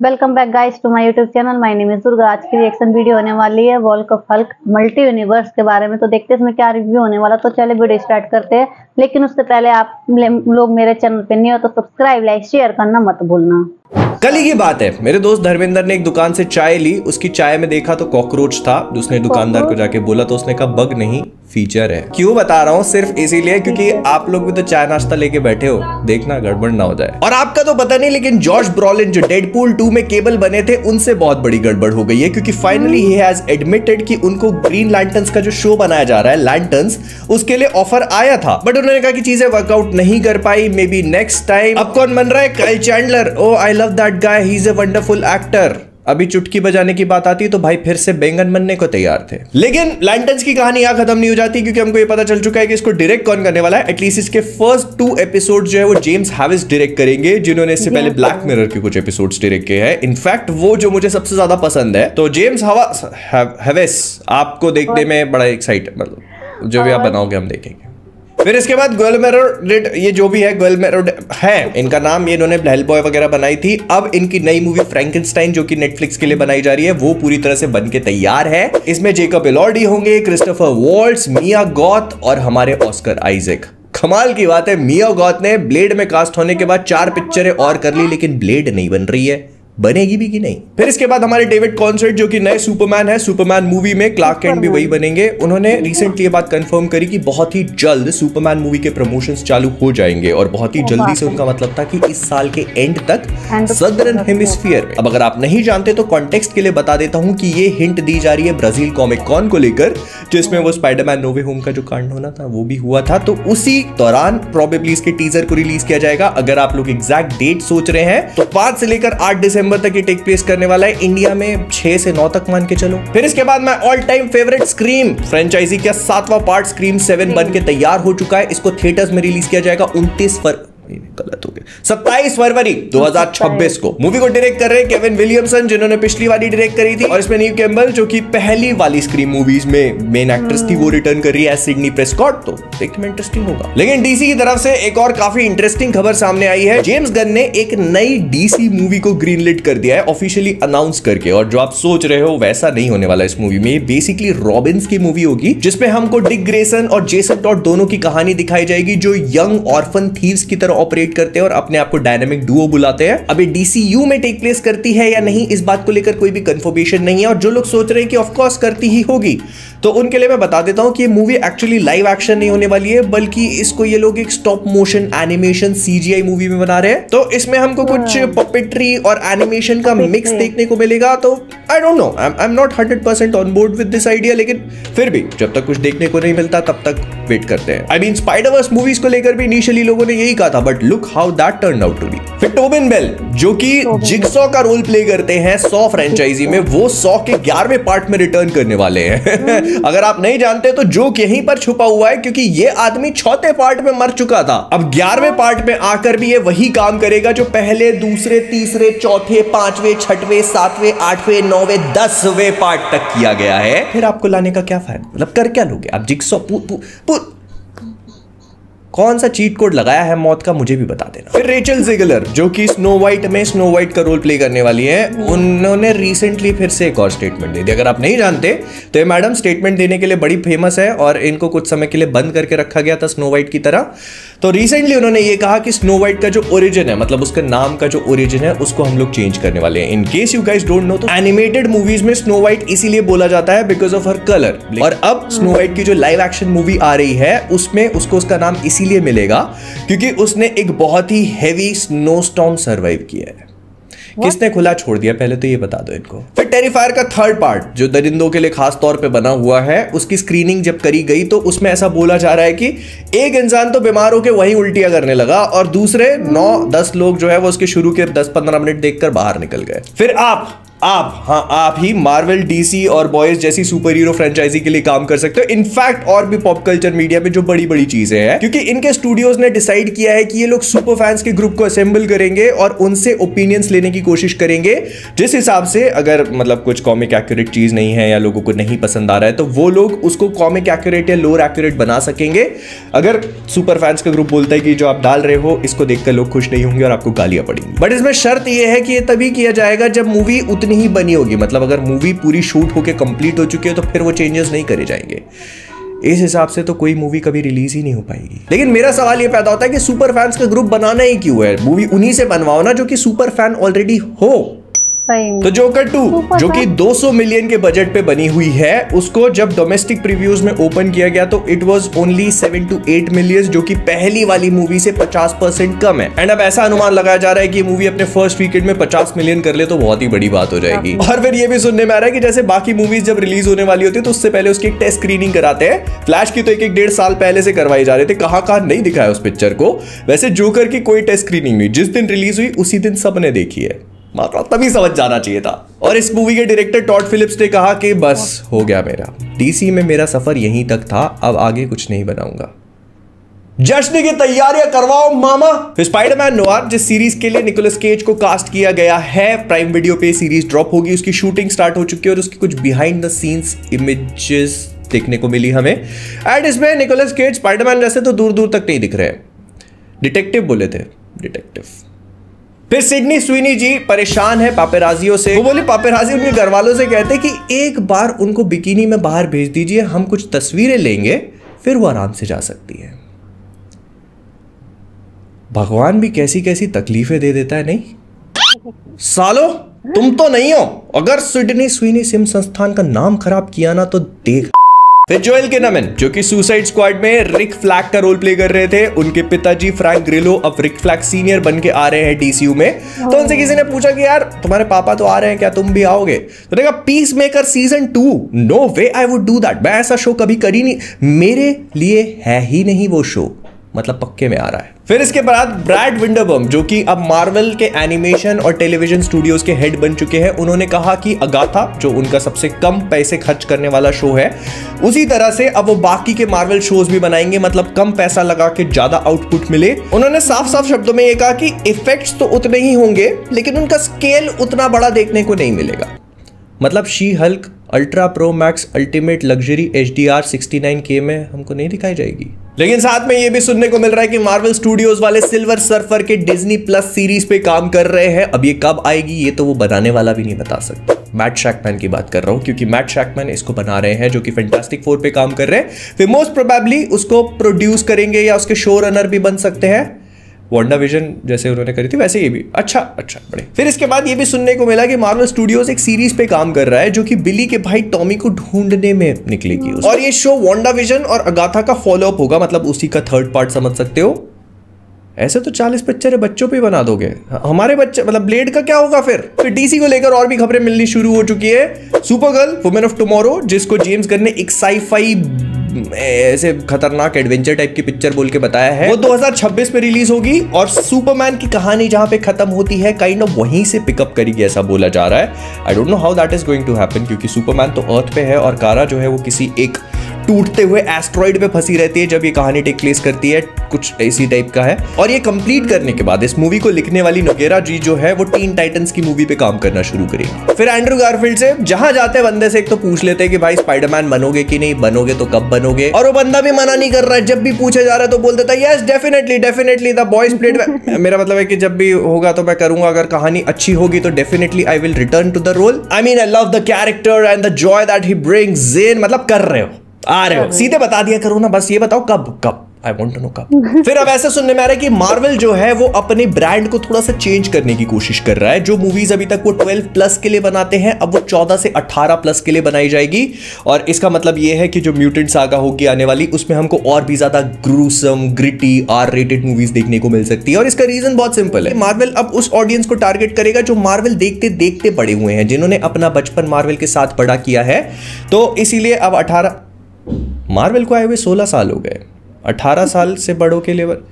Welcome back guys to my YouTube channel my name is Durga आज की reaction video होने वाली है walk of Hulk multi universe के बारे में। तो देखते हैं इसमें क्या रिव्यू होने वाला। तो चले वीडियो स्टार्ट करते हैं। लेकिन उससे पहले आप लोग मेरे चैनल पे नहीं हो तो सब्सक्राइब लाइक शेयर करना मत भूलना। कल ही की बात है। मेरे दोस्त धर्मेंद्र ने एक दुकान से चाय ली। उसकी चाय में देखा तो कॉकरोच था। उसने दुकानदार को जाके बोला तो उसने कहा बग नहीं। फीचर है। क्यों बता रहा हूँ? सिर्फ़ इसीलिए क्योंकि आप लोग भी तो चाय नाश्ता लेके बैठे हो। देखना गड़बड़ ना हो जाए। और आपका तो पता नहीं, लेकिन जॉर्ज ब्रॉलिन जो डेडपूल 2 में केबल बने थे, उनसे बहुत बड़ी गड़बड़ हो गई है, क्योंकि फाइनली ही हैज़ एडमिटेड कि उनको ग्रीन लैंटर्न्स का जो शो बनाया जा रहा है लैंटर्न्स उसके लिए ऑफ़र आया था। बट उन्होंने कहा कि चीज़ें वर्कआउट नहीं कर पाई। मे बी नेक्स्ट टाइम अब कौन बन रहा है? Kyle Chandler O I love that guy he is a wonderful actor अभी चुटकी बजाने की बात आती है तो भाई फिर से बैंगन बनने को तैयार थे। लेकिन लैंटन्स की कहानी यहाँ खत्म नहीं हो जाती क्योंकि हमको ये पता चल चुका है कि इसको डायरेक्ट कौन करने वाला है। एटलीस्ट इसके फ़र्स्ट टू एपिसोड जो है वो जेम्स हैविस डायरेक्ट करेंगे जिन्होंने इससे पहले ब्लैक मिरर के कुछ एपिसोड्स डायरेक्ट किए हैं। इनफैक्ट वो जो मुझे सबसे ज़्यादा पसंद है तो जेम्स हवा हैविस आपको देखने में बड़ा एक्साइट मतलब जो भी आप बनाओगे हम देखेंगे। फिर इसके बाद गोलमेरोड ये जो भी है गोलमेरोड है, इनका नाम, ये इन्होंने हेल बॉय वगैरह बनाई थी। अब इनकी नई मूवी फ्रैंकनस्टाइन जो कि नेटफ्लिक्स के लिए बनाई जा रही है, वो पूरी तरह से बन के तैयार है। इसमें जेकब एलॉर्डी होंगे क्रिस्टोफर वॉल्ट्स मिया गॉथ और हमारे ऑस्कर आइजेक कमाल की बात है मिया गौत ने ब्लेड में कास्ट होने के बाद चार पिक्चरें और कर ली, लेकिन ब्लेड नहीं बन रही है। बनेगी भी कि नहीं? फिर इसके बाद हमारे डेविड कॉन्सर्ट जो कि नए सुपरमैन है सुपरमैन मूवी में क्लार्क कैंट भी वही बनेंगे। उन्होंने रिसेंटली ये बात कंफर्म करी कि बहुत ही जल्द सुपरमैन मूवी के प्रमोशंस चालू हो जाएँगे और बहुत ही जल्दी से उनका मतलब था कि इस साल के एंड तक सदर्न हेमिस्फीयर में। अब अगर आप नहीं जानते तो कॉन्टेक्स्ट के लिए बता देता हूँ कि ये हिंट दी जा रही है ब्राज़ील कॉमिक कॉन को लेकर जिसमें वो स्पाइडरमैन नोवे होम का जो कांड होना था वो भी हुआ था। तो उसी दौरान प्रोबेबली इसके टीजर को रिलीज़ किया जाएगा। अगर आप लोग एग्जैक्ट डेट सोच रहे हैं तो पाँच से लेकर आठ दिसंबर दिसंबर तक ये टेक प्लेस करने वाला है। इंडिया में छह से नौ तक मान के चलो। फिर इसके बाद मैं all time favourite Scream franchise का सातवां पार्ट स्क्रीम सेवन बन के तैयार हो चुका है। इसको थिएटर्स में रिलीज़ किया जाएगा उनतीस फर गलत हो गया। सत्ताईस फरवरी 2026 को मूवी को डायरेक्ट कर रहे हैं केविन विलियमसन जिन्होंने पिछली वाली डायरेक्ट करी थी और इसमें न्यू कैम्बल जो कि पहली वाली स्क्रीन मूवीज़ में मेन एक्ट्रेस थी वो रिटर्न कर रही है सिडनी प्रेस्कॉट तो देखने में इंटरेस्टिंग होगा। लेकिन डीसी की तरफ़ से एक और काफ़ी इंटरेस्टिंग खबर सामने आई है। जेम्स गन ने एक नई डीसी मूवी को ग्रीन कर दिया है ऑफिशियली अनाउंस करके और जो आप सोच रहे हो वैसा नहीं होने वाला इस मूवी में। बेसिकली रॉबिन्स की मूवी होगी जिसमें हमको डिक ग्रेसन और जेसन टॉट दोनों की कहानी दिखाई जाएगी जो यंग ऑर्फन थीव्स की तरह ऑपरेट करते हैं और अपने आप को डायनेमिक डुओ बुलाते हैं। अभी डीसीयू में टेक प्लेस करती है या नहीं, इस बात को लेकर कोई भी कंफर्मेशन नहीं है और जो लोग सोच रहे हैं कि ऑफकोर्स करती ही होगी तो उनके लिए मैं बता देता हूँ कि ये मूवी एक्चुअली लाइव एक्शन नहीं होने वाली है बल्कि इसको ये लोग एक stop motion animation CGI movie में बना रहे हैं। तो इसमें हमको कुछ पपेट्री हाँ। और एनिमेशन का मिक्स देखने को मिलेगा तो I don't know I am not hundred percent on board with this idea लेकिन फिर भी जब तक कुछ देखने को नहीं मिलता तब तक वेट करते हैं। आई मीन स्पाइडरवर्स मूवीज़ को लेकर भी इनिशियली लोगों ने यही कहा था but look how that turn out to be फिर टोबिन बेल जो कि जिग्सॉ का रोल प्ले करते हैं सौ फ्रेंचाइजी में वो सौ के ग्यारहवें पार्ट में रिटर्न करने वाले हैं। हम्म। अगर आप नहीं जानते तो जोक यहीं पर छुपा हुआ है, क्योंकि ये आदमी चौथे पार्ट में मर चुका था। अब ग्यारहवें पार्ट में आकर भी ये वही काम करेगा जो पहले, दूसरे, तीसरे, चौथे, पांचवे, छठवे, सातवें, आठवें, नौवे, दसवें पार्ट तक किया गया है। फिर आपको लाने का क्या फ़ायदा? मतलब कर क्या लोगे? आप जिक्सो कौन सा चीट कोड लगाया है मौत का, मुझे भी बता देना। फिर रेचल जिगलर जो कि स्नो वाइट में स्नो वाइट का रोल प्ले करने वाली है, उन्होंने रिसेंटली फिर से एक और स्टेटमेंट दे दी। अगर आप नहीं जानते तो ये मैडम स्टेटमेंट देने के लिए बड़ी फ़ेमस है और इनको कुछ समय के लिए बंद करके रखा गया था स्नो वाइट की तरह। तो रिसेंटली उन्होंने ये कहा कि स्नो वाइट का जो ओरिजिन है मतलब उसका नाम का जो ओरिजिन है, उसको हम लोग चेंज करने वाले हैं। In case you guys don't know तो एनिमेटेड मूवीज़ में स्नो वाइट इसीलिए बोला जाता है बिकॉज़ ऑफ़ हर कलर और अब स्नो वाइट की जो लाइव एक्शन मूवी आ रही है, उसमें उसको उसका नाम इसीलिए मिलेगा क्योंकि उसने एक बहुत ही हैवी स्नो स्टॉम सर्वाइव किया है। किसने खुला छोड़ दिया? पहले तो ये बता दो इनको। फिर टेरिफायर का थर्ड पार्ट जो दरिंदों के लिए खास तौर पे बना हुआ है उसकी स्क्रीनिंग जब करी गई तो उसमें ऐसा बोला जा रहा है कि एक इंसान तो बीमार होकर वहीं उल्टियाँ करने लगा और दूसरे नौ दस लोग जो है वो उसके शुरू के दस पंद्रह मिनट देखकर बाहर निकल गए। फिर आप आप हाँ आप ही मार्वल डीसी और बॉयज़ जैसी सुपर हीरो फ्रेंचाइजी के लिए काम कर सकते हो। इनफैक्ट और भी पॉप कल्चर मीडिया में जो बड़ी बड़ी चीज़ें हैं, क्योंकि इनके स्टूडियोज ने डिसाइड किया है कि ये लोग सुपर फैंस के ग्रुप को असेंबल करेंगे और उनसे ओपिनियंस लेने की कोशिश करेंगे। जिस हिसाब से अगर मतलब कुछ कॉमिक एक्यूरेट चीज़ नहीं है या लोगों को नहीं पसंद आ रहा है तो वो लोग उसको कॉमिक एक्यूरेट या लोअर एक्यूरेट बना सकेंगे। अगर सुपर फैंस का ग्रुप बोलता है कि जो आप डाल रहे हो, इसको देखकर लोग खुश नहीं होंगे और आपको गालियाँ पड़ेंगी। बट इसमें शर्त यह है कि ये तभी किया जाएगा जब मूवी उतनी ही बनी होगी। मतलब अगर मूवी पूरी शूट होकर कंप्लीट हो चुकी है तो फिर वो चेंजेस नहीं करे जाएँगे। इस हिसाब से तो कोई मूवी कभी रिलीज़ ही नहीं हो पाएगी। लेकिन मेरा सवाल ये पैदा होता है कि सुपर फैंस का ग्रुप बनाना ही क्यों है? मूवी उन्हीं से बनवाओ ना जो कि सुपर फ़ैन ऑलरेडी हो। में तो जोकर टू जो कि fan। 200 मिलियन के बजट पे बनी हुई है उसको जब डोमेस्टिक प्रीव्यूज में ओपन किया गया तो it was only 7 to 8 million जो कि पहली वाली मूवी से 50 परसेंट कम है। एंड अब ऐसा अनुमान लगाया जा रहा है कि मूवी अपने फ़र्स्ट वीकेंड में 50 मिलियन कर ले तो बहुत ही बड़ी बात हो जाएगी। और फिर ये भी सुनने में आ रहा है कि जैसे बाकी मूवीज़ जब रिलीज़ होने वाली होती है तो उससे पहले उसकी एक टेस्ट स्क्रीनिंग कराते हैं। फ्लैश की तो एक एक डेढ़ साल पहले से करवाई जा रहे थे कहाँ कहाँ नहीं दिखाया उस पिक्चर को। वैसे जोकर की कोई टेस्ट स्क्रीनिंग नहीं जिस दिन रिलीज़ हुई उसी दिन सबने देखी है। मात्र तभी समझ जाना चाहिए था। और इस मूवी के डायरेक्टर टॉड फिलिप्स ने कहा कि बस, हो गया मेरा। डीसी में मेरा सफ़र यहीं तक था, अब आगे कुछ नहीं बनाऊँगा। जश्न की तैयारियाँ करवाओ, मामा। स्पाइडरमैन नोआर जिस सीरीज़ के लिए निकोलस केज को कास्ट किया गया है प्राइम वीडियो पे सीरीज़ ड्रॉप होगी, उसकी शूटिंग स्टार्ट हो चुकी है और उसकी कुछ बिहाइंड द सीन्स इमेजेस देखने को मिली हमें। एंड इसमें निकोलस केज स्पाइडरमैन जैसे तो दूर दूर तक नहीं दिख रहे। डिटेक्टिव बोले थे। डिटेक्टिव फिर सिडनी स्वीनी जी परेशान है पापेराजियों से। वो बोले, पापेराजी उनके घर वालों से कहते कि एक बार उनको बिकिनी में बाहर भेज दीजिए, हम कुछ तस्वीरें लेंगे, फिर वो आराम से जा सकती है। भगवान भी कैसी कैसी तकलीफें दे देता है, नहीं? सालो, तुम तो नहीं हो। अगर सिडनी स्वीनी सिम संस्थान का नाम खराब किया ना तो देख फिर जोएल केनामन जो कि सुसाइड स्क्वाड में रिक फ्लैग का रोल प्ले कर रहे थे, उनके पिताजी फ्रैंक ग्रिलो अब रिक फ्लैग सीनियर बन के आ रहे हैं डीसीयू में। तो उनसे किसी ने पूछा कि यार, तुम्हारे पापा तो आ रहे हैं, क्या तुम भी आओगे? तो देखा Peacemaker season two no way I would do that मैं ऐसा शो कभी करी नहीं। मेरे लिए है ही नहीं वो शो मतलब पक्के में आ रहा है। फिर इसके बाद ब्रैड विंडरबम जो कि अब मार्वल के एनिमेशन और टेलीविज़न स्टूडियोज के हेड बन चुके हैं, उन्होंने कहा कि अगाथा, जो उनका सबसे कम पैसे खर्च करने वाला शो है, उसी तरह से अब वो बाकी के मार्वल शोज़ भी बनाएँगे मतलब कम पैसा लगा के ज़्यादा आउटपुट मिले। उन्होंने साफ़ साफ़ शब्दों में ये कहा कि इफेक्ट्स तो उतने ही होंगे, लेकिन उनका स्केल उतना बड़ा देखने को नहीं मिलेगा। मतलब She Hulk ultra pro max ultimate luxury H D R sixty nine के में हमको नहीं दिखाई जाएगी। लेकिन साथ में ये भी सुनने को मिल रहा है कि मार्वल स्टूडियोज वाले सिल्वर सर्फर के डिज्नी प्लस सीरीज़ पे काम कर रहे हैं। अब ये कब आएगी, ये तो वो बनाने वाला भी नहीं बता सकता। मैट शैकमैन की बात कर रहा हूँ, क्योंकि मैट शैकमैन इसको बना रहे हैं, जो कि फैंटास्टिक फोर पे काम कर रहे हैं। फिर मोस्ट प्रोबेबली उसको प्रोड्यूस करेंगे या उसके शो रनर भी बन सकते हैं। वंडा विजन जैसे उन्होंने करी थी वैसे ये भी। अच्छा अच्छा बड़े फिर इसके बाद ये भी सुनने को मिला कि मार्वल स्टूडियोज एक सीरीज़ पे काम कर रहा है जो कि बिली के भाई टॉमी को ढूँढने में निकलेगी। और ये शो वंडा विजन और अगाथा का फॉलो अप होगा मतलब उसी का थर्ड पार्ट समझ सकते हो। ऐसे तो चालीस पिक्चर बच्चों पे बना दोगे। हमारे बच्चे मतलब ब्लेड का क्या होगा फिर? फिर डीसी को लेकर और भी खबरें मिलनी शुरू हो चुकी है। Supergirl woman of tomorrow जिसको जेम्स गन ने एक साईफाई ऐसे खतरनाक एडवेंचर टाइप की पिक्चर बोल के बताया है। वो 2026 में रिलीज़ होगी और सुपरमैन की कहानी जहाँ पे खत्म होती है काइंड ऑफ़ वहीं से पिकअप करेगी ऐसा बोला जा रहा है। I don't know how that is going to happen क्योंकि सुपरमैन तो अर्थ पे है और कारा जो है वो किसी एक टूटते हुए एस्ट्रॉइड पे फंसी रहती है जब ये कहानी टेक प्लेस करती है। कुछ इसी टाइप का है। और ये कंप्लीट करने के बाद, इस मूवी को लिखने वाली नोगेरा जी जो है वो टीन टाइटन्स की मूवी पे काम करना शुरू करेगी फिर एंड्रू गारफील्ड से, जहाँ जाते बंदे से एक तो पूछ लेते हैं कि भाई स्पाइडरमैन बनोगे कि नहीं? बनोगे तो कब बनोगे। और वो बंदा भी मना नहीं कर रहा है। जब भी पूछा जा रहा है तो बोल देता है yes definitely definitely the Boys played मेरा मतलब है कि जब भी होगा तो मैं करूँगा। अगर कहानी अच्छी होगी तो definitely I will return to the role I mean I love the character and the joy that he brings in मतलब कर रहे हो आ रहे हो। सीधे बता दिया करो ना बस ये बताओ कब कब? आई वॉन्ट टू नो कब। फिर अब ऐसा सुनने में आ रहा है कि मार्वल जो है, वो अपने ब्रांड को थोड़ा सा चेंज करने की कोशिश कर रहा है। जो मूवीज़ अभी तक वो 12 प्लस के लिए बनाते हैं, अब वो 14 से 18 प्लस के लिए बनाई जाएगी। और इसका मतलब ये है कि जो म्यूटेंट सागा होगी आने वाली, उसमें हमको और भी ज़्यादा gruesome gritty R rated movies देखने को मिल सकती है। और इसका रीजन बहुत सिंपल है। मार्वल अब उस ऑडियंस को टारगेट करेगा जो मार्वल देखते देखते बड़े हुए हैं, जिन्होंने अपना बचपन मार्वल के साथ बड़ा किया है। तो इसीलिए अब अठारह मार्वल को आए हुए सोलह साल हो गए। अठारह साल से बड़ों के लेवल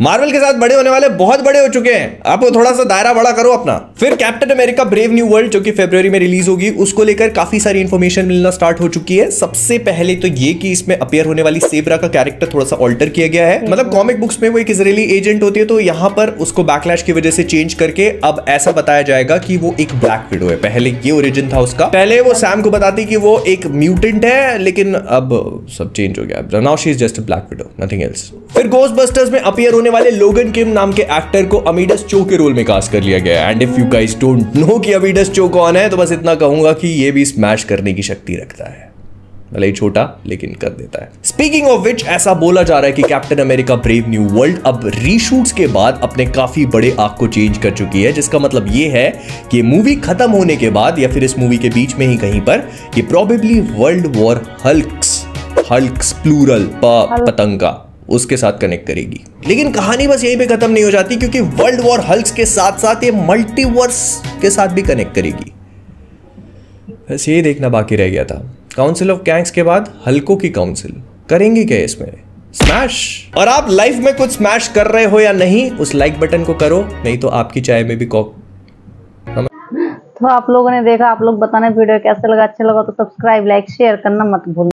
मार्वल के साथ बड़े होने वाले बहुत बड़े हो चुके हैं। आप थोड़ा सा दायरा बड़ा करो अपना। फिर Captain America Brave New World, जो कि फरवरी में रिलीज़ होगी, उसको लेकर काफ़ी सारी इंफॉर्मेशन मिलना स्टार्ट हो चुकी है। सबसे पहले तो ये कि इसमें अपियर होने वाली सेबरा का कैरेक्टर थोड़ा सा ऑल्टर किया गया है। मतलब कॉमिक बुक्स में वो एक इसराइली एजेंट होती है तो यहाँ पर उसको बैकलैश की वजह से चेंज करके अब ऐसा बताया जाएगा कि वो एक ब्लैक विडो है। पहले ये ओरिजिन था उसका। पहले वो सैम को बताती कि वो एक म्यूटेंट है, लेकिन अब सब चेंज हो गया। Now she is just Black Widow nothing else फिर गोस्ट में अपियर होने वाले लोगन किम नाम के एक्टर को अमीडस चो के रोल में कास्ट कर लिया गया and if you guys don't know कि अमीडस चो कौन है तो बस इतना कहूँगा कि ये भी स्मैश करने की शक्ति रखता है। भले ही छोटा लेकिन कर देता है। स्पीकिंग ऑफ़ विच ऐसा बोला जा रहा है कि Captain America Brave New World अब रीशूट्स के बाद अपने काफ़ी बड़े आग को चेंज कर चुकी है जिसका मतलब ये है कि मूवी खत्म होने के बाद या फिर इस मूवी के बीच में ही कहीं पर ये probably World War Hulks Hulks plural पतंगा। उसके साथ कनेक्ट करेगी। लेकिन कहानी बस यहीं पे खत्म नहीं हो जाती, क्योंकि वर्ल्ड वॉर हल्क्स के साथ साथ ये मल्टीवर्स के साथ भी कनेक्ट करेगी। बस यही देखना बाकी रह गया था। काउंसिल ऑफ़ गैंग्स के बाद हल्कों की काउंसिल करेंगे क्या इसमें? स्मैश और आप लाइफ में कुछ स्मैश कर रहे हो या नहीं, उस लाइक बटन को करो, नहीं तो आपकी चाय में भी कॉक तो आप लोगों ने देखा, आप लोग बताना वीडियो कैसे लगा अच्छा लगा तो सब्सक्राइब लाइक शेयर करना मत भूलना